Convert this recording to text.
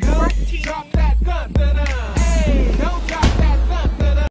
Drop.